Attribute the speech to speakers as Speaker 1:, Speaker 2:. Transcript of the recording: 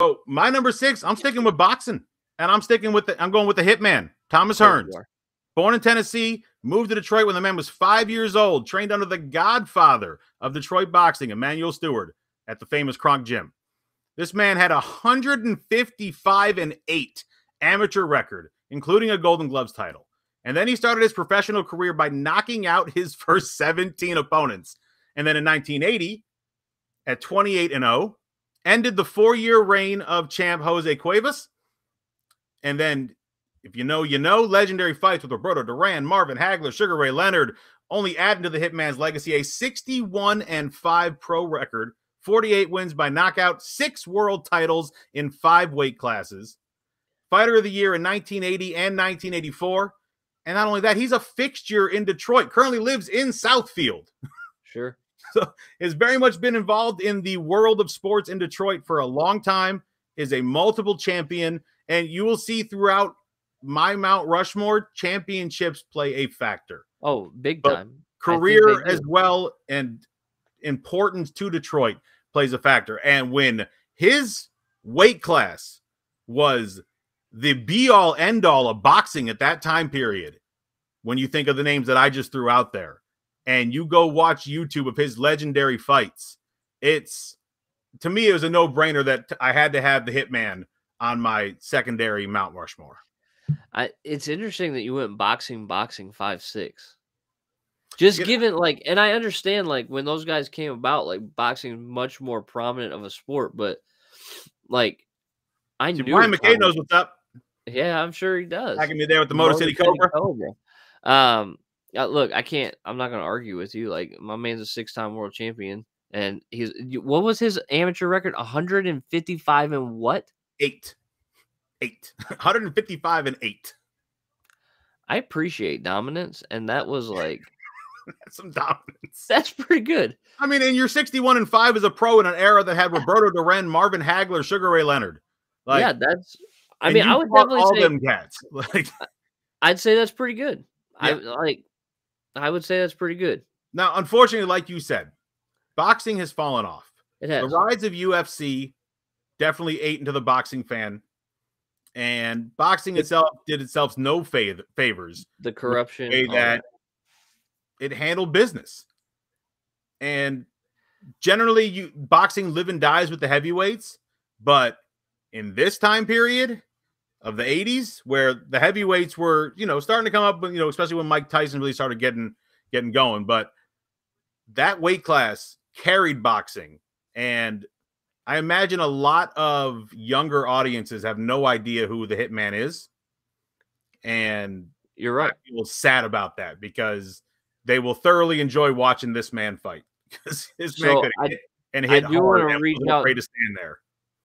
Speaker 1: So my number six, I'm sticking with boxing, and I'm sticking with the. I'm going with the Hitman, Thomas Hearns. Born in Tennessee, moved to Detroit when the man was five years old. Trained under the Godfather of Detroit boxing, Emanuel Steward, at the famous Kronk Gym. This man had a 155 and eight amateur record, including a Golden Gloves title. And then he started his professional career by knocking out his first 17 opponents. And then in 1980, at 28 and 0, ended the four year reign of champ Jose Cuevas. And then, if you know, you know, legendary fights with Roberto Duran, Marvin Hagler, Sugar Ray Leonard, only adding to the Hitman's legacy a 61 and 5 pro record, 48 wins by knockout, six world titles in five weight classes, fighter of the year in 1980 and 1984. And not only that, he's a fixture in Detroit, currently lives in Southfield.
Speaker 2: Sure.
Speaker 1: So has very much been involved in the world of sports in Detroit for a long time, is a multiple champion, and you will see throughout my Mount Rushmore championships play a factor.
Speaker 2: Oh, big time.
Speaker 1: Career as well and importance to Detroit plays a factor. And when his weight class was the be all end all of boxing at that time period, when you think of the names that I just threw out there, and you go watch YouTube of his legendary fights, it's to me, it was a no brainer that I had to have the Hitman on my secondary Mount Rushmore.
Speaker 2: I, it's interesting that you went boxing, boxing five six. Just you given know, like, and I understand like when those guys came about, like boxing much more prominent of a sport, but like I knew
Speaker 1: Brian McKay knows what's up.
Speaker 2: Yeah, I'm sure he does.
Speaker 1: I can be there with the Motor, Motor City, City Cobra. Cobra.
Speaker 2: Um, uh, look, I can't. I'm not going to argue with you. Like my man's a six time world champion, and he's what was his amateur record? 155 and what?
Speaker 1: Eight, eight, 155 and eight.
Speaker 2: I appreciate dominance, and that was like
Speaker 1: some dominance.
Speaker 2: That's pretty good.
Speaker 1: I mean, and you're 61 and five as a pro in an era that had Roberto Duran, Marvin Hagler, Sugar Ray Leonard.
Speaker 2: Like, yeah, that's. I mean, I would definitely
Speaker 1: all
Speaker 2: say,
Speaker 1: them cats. Like,
Speaker 2: I'd say that's pretty good. Yeah. I like. I would say that's pretty good.
Speaker 1: Now, unfortunately, like you said, boxing has fallen off.
Speaker 2: It has.
Speaker 1: The rise of UFC definitely ate into the boxing fan, and boxing itself did itself no fav- favors.
Speaker 2: The corruption
Speaker 1: the that it handled business, and generally, you boxing live and dies with the heavyweights, but in this time period, of the 80s where the heavyweights were, you know, starting to come up, you know, especially when Mike Tyson really started getting getting going, but that weight class carried boxing and I imagine a lot of younger audiences have no idea who the hitman is. And
Speaker 2: you're right.
Speaker 1: Feel sad about that because they will thoroughly enjoy watching this man fight because this so man could
Speaker 2: I,
Speaker 1: hit and hit
Speaker 2: I do want to reach out
Speaker 1: to stand there.